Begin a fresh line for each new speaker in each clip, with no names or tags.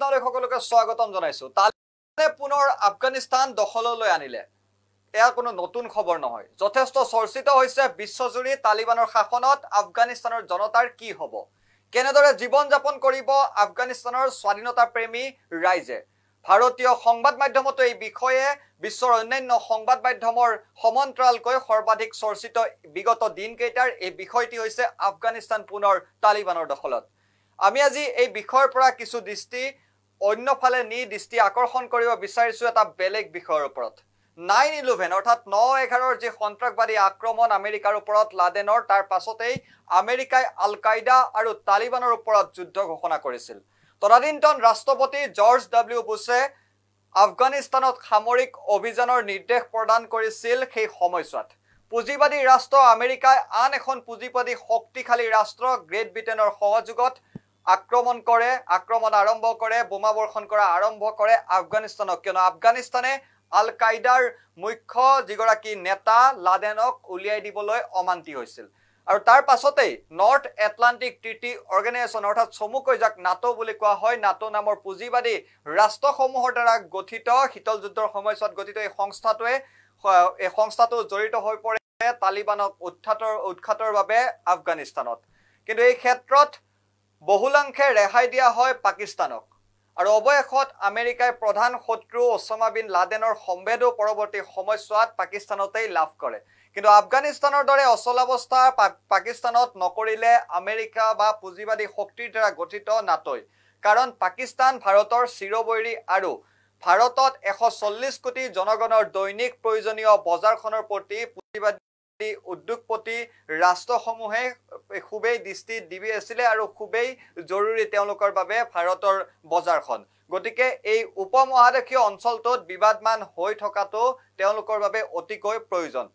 News সকলোকে স্বাগতম জনাইছো। তালিবানে পুনৰ আফগানিস্তান দখললৈ আনিলে। এয়া কোনো নতুন খবৰ নহয়। যথেষ্ট চৰ্চিত হৈছে বিশ্বজুৰি তালিবানৰ শাসনত আফগানিস্তানৰ জনতাৰ কি হ'ব। কেনেদৰে জীৱন যাপন কৰিব আফগানিস্তানৰ স্বাধীনতা প্ৰেমী ৰাইজে। ভাৰতীয় সংবাদ মাধ্যমতো এই বিষয়ে বিশ্বৰ অন্যান্য সংবাদ মাধ্যমৰ সমান্তৰালকৈ সৰ্বাধিক চৰ্চিত বিগত দিনকেইটাৰ এই বিষয়টি হৈছে আফগানিস্তান পুনৰ তালিবানৰ দখলত। আমি আজি এই বিষয়ৰ পৰা কিছু দৃষ্টি অন্যফালে নি দৃষ্টি আকৰ্ষণ কৰিব বিচাৰিছো এটা বেলেগ বিষয়ৰ ওপৰত। নাইন ইলেভেন অৰ্থাৎ ন এঘাৰৰ যি সন্ত্ৰাসবাদী আক্ৰমণ আমেৰিকাৰ ওপৰত লাডেনৰ তাৰ পাছতেই আমেৰিকাই আল কায়দা আৰু তালিবানৰ ওপৰত যুদ্ধ ঘোষণা কৰিছিল। তদানীন্তন ৰাষ্ট্ৰপতি জৰ্জ ডাব্লিউ বুছে আফগানিস্তানত সামৰিক অভিযানৰ নিৰ্দেশ প্ৰদান কৰিছিল সেই সময়ছোৱাত। পুঁজিবাদী ৰাষ্ট্ৰ আমেৰিকাই আন এখন পুঁজিবাদী শক্তিশালী ৰাষ্ট্ৰ গ্ৰেট ব্ৰিটেইনৰ সহযোগত আক্ৰমণ কৰে আক্ৰমণ আৰম্ভ কৰে বোমা বৰ্ষণ কৰা আৰম্ভ কৰে আফগানিস্তানক। কিয়নো আফগানিস্তানে আল কায়দাৰ মুখ্য যিগৰাকী নেতা লাডেনক উলিয়াই দিবলৈ অমান্তি হৈছিল। আৰু তাৰ পাছতেই নৰ্থ এটলাণ্টিক ট্ৰিটি অৰ্গেনাইজেশ্যন অৰ্থাৎ চমুকৈ যাক নাটো বুলি কোৱা হয় নাটো নামৰ পুঁজিবাদী ৰাষ্ট্ৰসমূহৰ দ্বাৰা গঠিত শীতল যুদ্ধৰ সময়ছোৱাত গঠিত এই সংস্থাটোৱে এই সংস্থাটো জড়িত হৈ পৰে তালিবানক উৎখাতৰ উৎখাতৰ বাবে আফগানিস্তানত। কিন্তু এই ক্ষেত্ৰত বহুলাংশে ৰেহাই দিয়া হয় পাকিস্তানক। আৰু অৱশেষত আমেৰিকাই প্ৰধান শত্ৰু ওছামা বিন লাডেনৰ সম্ভেদো পৰৱৰ্তী সময়ছোৱাত পাকিস্তানতেই লাভ কৰে। কিন্তু আফগানিস্তানৰ দৰে অচলাৱস্থা পাকিস্তানত নকৰিলে আমেৰিকা বা পুঁজিবাদী শক্তিৰ দ্বাৰা গঠিত নাটৈ কাৰণ পাকিস্তান ভাৰতৰ চিৰবৈৰী আৰু ভাৰতত এশ চল্লিছ কোটি জনগণৰ দৈনিক প্ৰয়োজনীয় বজাৰখনৰ প্ৰতি পুঁজিবাদী উদ্যোগপতি ৰাষ্ট্ৰসমূহে খুবেই দৃষ্টি দিবি আছিলে আৰু খুবেই জৰুৰী তেওঁলোকৰ বাবে ভাৰতৰ বজাৰখন। গতিকে এই উপমহাদেশীয় অঞ্চলটোত বিবাদমান হৈ থকাটো তেওঁলোকৰ বাবে অতিকৈ প্ৰয়োজন।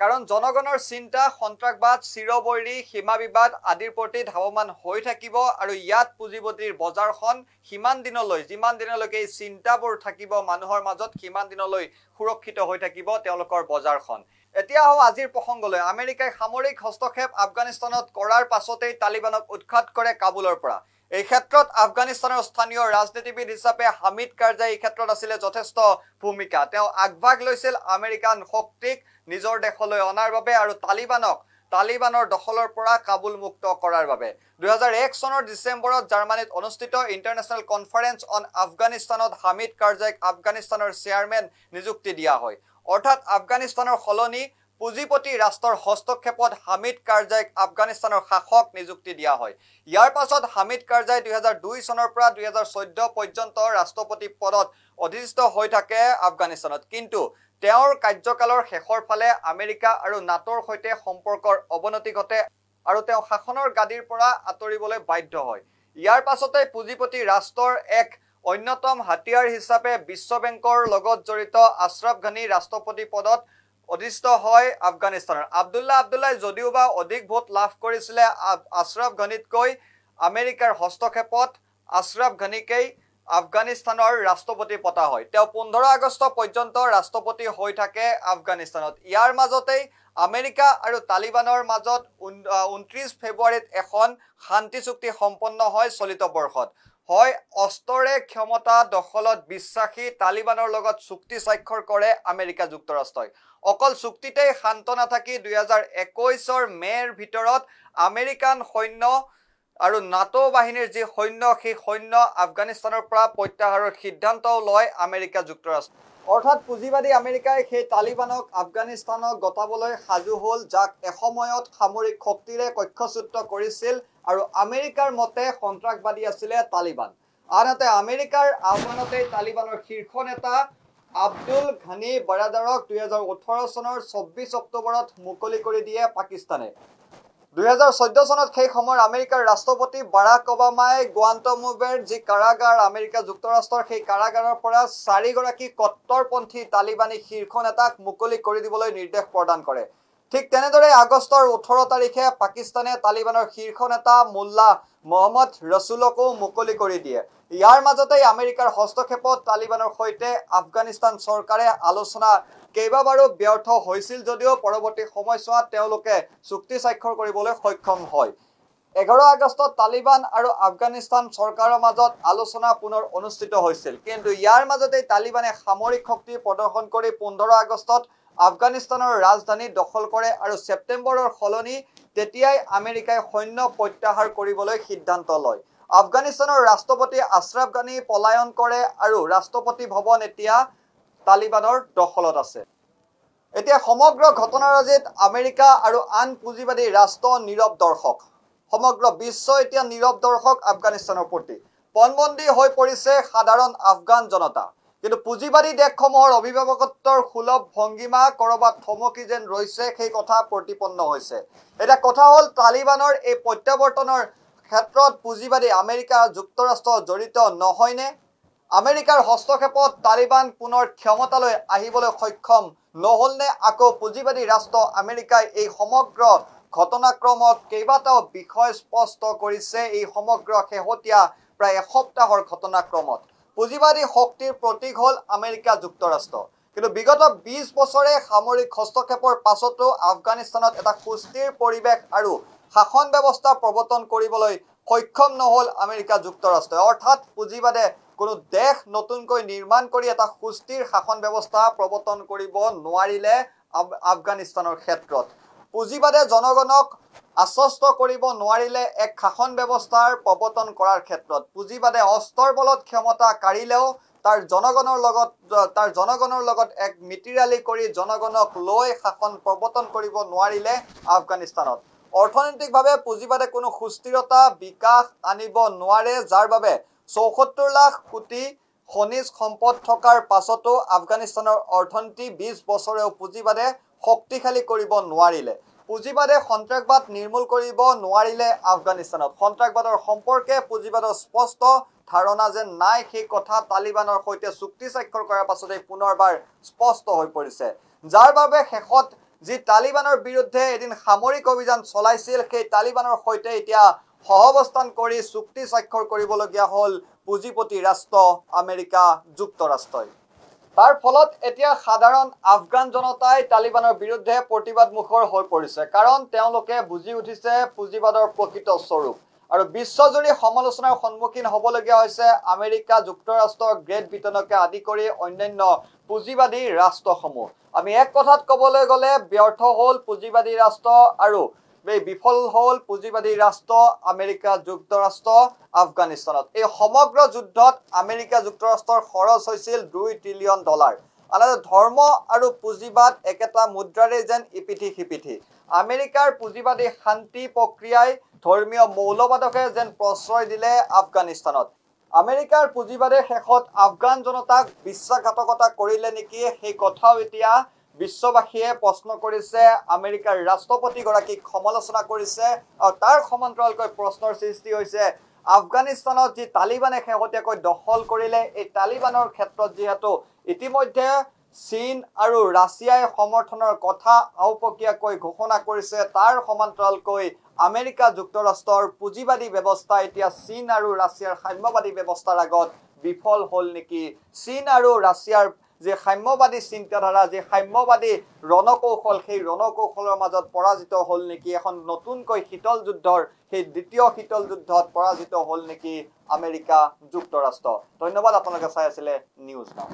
কাৰণ জনগণৰ চিন্তা সন্ত্ৰাসবাদ চিৰবৈৰী সীমা বিবাদ আদিৰ প্ৰতি ধাৱমান হৈ থাকিব আৰু ইয়াত পুঁজিপতিৰ বজাৰখন সিমান দিনলৈ যিমান দিনলৈকে এই চিন্তাবোৰ থাকিব মানুহৰ মাজত সিমান দিনলৈ সুৰক্ষিত হৈ থাকিব তেওঁলোকৰ বজাৰখন। এতিয়া আহোঁ আজিৰ প্ৰসংগলৈ আমেৰিকাই সামৰিক হস্তক্ষেপ আফগানিস্তানত কৰাৰ পাছতেই তালিবানক উৎখাত কৰে কাবুলৰ পৰা। এই ক্ষেত্ৰত আফগানিস্তানৰ স্থানীয় ৰাজনীতিবিদ হিচাপে হামিদ কাৰ্জাই এই ক্ষেত্ৰত আছিলে যথেষ্ট ভূমিকা। তেওঁ আগভাগ লৈছিল আমেৰিকান শক্তিক নিজৰ দেশলৈ অনাৰ বাবে আৰু তালিবানক তালিবানৰ দখলৰ পৰা কাবুল মুক্ত কৰাৰ বাবে। দুহেজাৰ এক চনৰ ডিচেম্বৰত জাৰ্মানীত অনুষ্ঠিত ইণ্টাৰনেশ্যনেল কনফাৰেন্স অন আফগানিস্তানত হামিদ কাৰ্জাইক আফগানিস্তানৰ চেয়াৰমেন নিযুক্তি দিয়া হয়। অৰ্থাৎ আফগানিস্তানৰ সলনি পুঁজিপতি ৰাষ্ট্ৰৰ হস্তক্ষেপত হামিদ কাৰ্জাইক আফগানিস্তানৰ শাসক নিযুক্তি দিয়া হয়। ইয়াৰ পাছত হামিদ কাৰ্জাই দুহেজাৰ দুই চনৰ পৰা দুহেজাৰ চৈধ্য পৰ্যন্ত ৰাষ্ট্ৰপতি পদত অধিষ্ঠিত হৈ থাকে আফগানিস্তানত। কিন্তু তেওঁৰ কাৰ্যকালৰ শেষৰ ফালে আমেৰিকা আৰু নাটোৰ সৈতে সম্পৰ্কৰ অৱনতি ঘটে আৰু তেওঁ শাসনৰ গাদীৰ পৰা আঁতৰিবলৈ বাধ্য হয়। ইয়াৰ পাছতে পুঁজিপতি ৰাষ্ট্ৰৰ এক অন্যতম হাতিয়াৰ হিচাপে বিশ্ব বেংকৰ লগত জড়িত আশ্ৰফ ঘানী ৰাষ্ট্ৰপতি পদত অধিষ্ঠ হয় আফগানিস্তানৰ। আব্দুল্লাহ আব্দুল্লাই যদিওবা অধিক ভোট লাভ কৰিছিলে আশ্ৰফ ঘানীতকৈ আমেৰিকাৰ হস্তক্ষেপত আশ্ৰফ ঘানীকেই আফগানিস্তানৰ ৰাষ্ট্ৰপতি পতা হয়। তেওঁ পোন্ধৰ আগষ্ট পৰ্যন্ত ৰাষ্ট্ৰপতি হৈ থাকে আফগানিস্তানত। ইয়াৰ মাজতেই আমেৰিকা আৰু তালিবানৰ মাজত ঊনত্ৰিছ ফেব্ৰুৱাৰীত এখন শান্তি চুক্তি সম্পন্ন হয় চলিত বৰ্ষত। হয় অস্ত্ৰৰে ক্ষমতা দখলত বিশ্বাসী তালিবানৰ লগত চুক্তি স্বাক্ষৰ কৰে আমেৰিকা যুক্তৰাষ্ট্ৰই। অকল চুক্তিতেই শান্ত নাথাকি দুহেজাৰ একৈছৰ মেৰ ভিতৰত আমেৰিকান সৈন্য আৰু নাটো বাহিনীৰ যি সৈন্য সেই সৈন্য আফগানিস্তানৰ পৰা প্ৰত্যাহাৰৰ সিদ্ধান্তও লয় আমেৰিকা যুক্তৰাষ্ট্ৰ অৰ্থাৎ পুঁজিবাদী আমেৰিকাই সেই তালিবানক আফগানিস্তানক গতাবলৈ সাজু হ'ল যাক এসময়ত সামৰিক শক্তিৰে কক্ষচ্যুত কৰিছিল আৰু আমেৰিকাৰ মতে সন্ত্ৰাসবাদী আছিলে তালিবান। আনহাতে আমেৰিকাৰ আহ্বানতে তালিবানৰ শীৰ্ষ নেতা আব্দুল ঘানী বাৰাদাৰক দুহেজাৰ ওঠৰ চনৰ চৌব্বিছ অক্টোবৰত মুকলি কৰি দিয়ে পাকিস্তানে। দুহেজাৰ চৈধ্য চনত সেই সময়ৰ আমেৰিকাৰ ৰাষ্ট্ৰপতি বাৰাক অবামাই গোৱান্তমোবেৰ যি কাৰাগাৰ আমেৰিকা যুক্তৰাষ্ট্ৰৰ সেই কাৰাগাৰৰ পৰা চাৰিগৰাকী কট্টৰপন্থী তালিবানী শীৰ্ষ নেতাক মুকলি কৰি দিবলৈ নিৰ্দেশ প্ৰদান কৰে। ঠিক তেনেদৰে আগষ্টৰ ওঠৰ তাৰিখে পাকিস্তানে তালিবানৰ শীৰ্ষ নেতা মোল্লা মহম্মদ ৰচুলকো মুকলি কৰি দিয়ে। ইয়াৰ মাজতেই আমেৰিকাৰ হস্তক্ষেপত তালিবানৰ সৈতে আফগানিস্তান চৰকাৰে আলোচনা কেইবাবাৰো ব্যৰ্থ হৈছিল যদিও পৰৱৰ্তী সময়ছোৱাত তেওঁলোকে চুক্তি স্বাক্ষৰ কৰিবলৈ সক্ষম হয়। এঘাৰ আগষ্টত তালিবান আৰু আফগানিস্তান চৰকাৰৰ মাজত আলোচনা পুনৰ অনুষ্ঠিত হৈছিল। কিন্তু ইয়াৰ মাজতেই তালিবানে সামৰিক শক্তি প্ৰদৰ্শন কৰি পোন্ধৰ আগষ্টত আফগানিস্তানৰ ৰাজধানী দখল কৰে আৰু ছেপ্টেম্বৰৰ সলনি তেতিয়াই আমেৰিকাই সৈন্য প্ৰত্যাহাৰ কৰিবলৈ সিদ্ধান্ত লয়। আফগানিস্তানৰ ৰাষ্ট্ৰপতি আশ্ৰাফ গানী পলায়ন কৰে আৰু ৰাষ্ট্ৰপতি ভৱন এতিয়া তালিবানৰ দখলত আছে। এতিয়া সমগ্ৰ ঘটনাৰাজিত আমেৰিকা আৰু আন পুঁজিবাদী ৰাষ্ট্ৰ নীৰৱ দৰ্শক। সমগ্ৰ বিশ্ব এতিয়া নীৰৱ দৰ্শক আফগানিস্তানৰ প্ৰতি। পণবন্দী হৈ পৰিছে সাধাৰণ আফগান জনতা। কিন্তু পুঁজিবাদী দেশসমূহৰ অভিভাৱকত্বৰ সুলভ ভংগীমা কৰবাত থমকি যেন ৰৈছে সেই কথা প্ৰতিপন্ন হৈছে। এতিয়া কথা হ'ল তালিবানৰ এই প্ৰত্যাৱৰ্তনৰ ক্ষেত্ৰত পুঁজিবাদী আমেৰিকা যুক্তৰাষ্ট্ৰ জড়িত নহয়নে? আমেৰিকাৰ হস্তক্ষেপত তালিবান পুনৰ ক্ষমতালৈ আহিবলৈ সক্ষম নহলনে আকৌ পুঁজিবাদী ৰাষ্ট্ৰ আমেৰিকাই এই সমগ্ৰ ঘটনাক্ৰমত কেইবাটাও বিষয় স্পষ্ট কৰিছে এই সমগ্ৰ শেহতীয়া প্ৰায় এসপ্তাহৰ ঘটনাক্ৰমত। পুঁজিবাদী শক্তিৰ প্ৰতীক হ'ল আমেৰিকা যুক্তৰাষ্ট্ৰ। কিন্তু বিগত বিছ বছৰে সামৰিক হস্তক্ষেপৰ পাছতো আফগানিস্তানত এটা সুস্থিৰ পৰিৱেশ আৰু শাসন ব্যৱস্থা প্ৰৱৰ্তন কৰিবলৈ সক্ষম নহল আমেৰিকা যুক্তৰাষ্ট্ৰই। অৰ্থাৎ পুঁজিবাদে কোনো দেশ নতুনকৈ নিৰ্মাণ কৰি এটা সুস্থিৰ শাসন ব্যৱস্থা প্ৰৱৰ্তন কৰিব নোৱাৰিলে আফগানিস্তানৰ ক্ষেত্ৰত। পুঁজিবাদে জনগণক আশ্বস্ত কৰিব নোৱাৰিলে এক শাসন ব্যৱস্থাৰ প্ৰৱৰ্তন কৰাৰ ক্ষেত্ৰত। পুঁজিবাদে অস্ত্ৰৰ বলত ক্ষমতা কাঢ়িলেও তাৰ জনগণৰ লগত তাৰ জনগণৰ লগত এক মিতিৰালি কৰি জনগণক লৈ শাসন প্ৰৱৰ্তন কৰিব নোৱাৰিলে আফগানিস্তানত। অৰ্থনৈতিকভাৱে পুঁজিবাদে কোনো সুস্থিৰতা বিকাশ আনিব নোৱাৰে যাৰ বাবে চৌসত্তৰ লাখ কোটি খনিজ সম্পদ থকাৰ পাছতো আফগানিস্তানৰ অৰ্থনীতি বিছ বছৰেও পুঁজিবাদে শক্তিশালী কৰিব নোৱাৰিলে। পুঁজিবাদে সন্ত্ৰাসবাদ নিৰ্মূল কৰিব নোৱাৰিলে আফগানিস্তানত। সন্ত্ৰাসবাদৰ সম্পৰ্কে পুঁজিবাদৰ স্পষ্ট ধাৰণা যেন নাই সেই কথা তালিবানৰ সৈতে চুক্তি স্বাক্ষৰ কৰাৰ পাছতেই পুনৰবাৰ স্পষ্ট হৈ পৰিছে। যাৰ বাবে শেষত যি তালিবানৰ বিৰুদ্ধে এদিন সামৰিক অভিযান চলাইছিল সেই তালিবানৰ সৈতে এতিয়া সহৱস্থান কৰি চুক্তি স্বাক্ষৰ কৰিবলগীয়া হ'ল পুঁজিপতি ৰাষ্ট্ৰ আমেৰিকা যুক্তৰাষ্ট্ৰই। তাৰ ফলত এতিয়া সাধাৰণ আফগান জনতাই তালিবানৰ বিৰুদ্ধে প্ৰতিবাদমুখৰ হৈ পৰিছে কাৰণ তেওঁলোকে বুজি উঠিছে পুঁজিবাদৰ প্ৰকৃত স্বৰূপ। আৰু বিশ্বজুৰি সমালোচনাৰ সন্মুখীন হ'বলগীয়া হৈছে আমেৰিকা যুক্তৰাষ্ট্ৰ গ্ৰেট ব্ৰিটেইনকে আদি কৰি অন্যান্য পুঁজিবাদী ৰাষ্ট্ৰসমূহ। আমি এক কথাত ক'বলৈ গ'লে ব্যৰ্থ হ'ল পুঁজিবাদী ৰাষ্ট্ৰ আৰু এই বিফল হ'ল পুঁজিবাদী ৰাষ্ট্ৰ আমেৰিকা যুক্তৰাষ্ট্ৰ আফগানিস্তানত। এই সমগ্ৰ যুদ্ধত আমেৰিকা যুক্তৰাষ্ট্ৰৰ খৰচ হৈছিল দুই ট্ৰিলিয়ন ডলাৰ আনহাতে ধৰ্ম আৰু পুঁজিবাদ একেটা মুদ্ৰাৰে যেন ইপিঠি সিপিঠি। আমেৰিকাৰ পুঁজিবাদী শান্তি প্ৰক্ৰিয়াই ধৰ্মীয় মৌলবাদকে যেন প্ৰশ্ৰয় দিলে আফগানিস্তানত। আমেৰিকাৰ পুঁজিবাদে শেষত আফগান জনতাক বিশ্বাসঘাতকতা কৰিলে নেকি সেই কথাও এতিয়া বিশ্ববাসীয়ে প্ৰশ্ন কৰিছে আমেৰিকাৰ ৰাষ্ট্ৰপতিগৰাকীক সমালোচনা কৰিছে আৰু তাৰ সমান্তৰালকৈ প্ৰশ্নৰ সৃষ্টি হৈছে আফগানিস্তানত যি তালিবানে শেহতীয়াকৈ দখল কৰিলে এই তালিবানৰ ক্ষেত্ৰত যিহেতু ইতিমধ্যে চীন আৰু ৰাছিয়াই সমৰ্থনৰ কথা আওপকীয়াকৈ ঘোষণা কৰিছে তাৰ সমান্তৰালকৈ আমেৰিকা যুক্তৰাষ্ট্ৰৰ পুঁজিবাদী ব্যৱস্থা এতিয়া চীন আৰু ৰাছিয়াৰ সাম্যবাদী ব্যৱস্থাৰ আগত বিফল হ'ল নেকি? চীন আৰু ৰাছিয়াৰ যি সাম্যবাদী চিন্তাধাৰা যি সাম্যবাদী ৰণকৌশল সেই ৰণকৌশলৰ মাজত পৰাজিত হ'ল নেকি এখন নতুনকৈ শীতল যুদ্ধৰ সেই দ্বিতীয় শীতল যুদ্ধত পৰাজিত হ'ল নেকি আমেৰিকা যুক্তৰাষ্ট্ৰ? ধন্যবাদ আপোনালোকে চাই আছিলে নিউজ নাও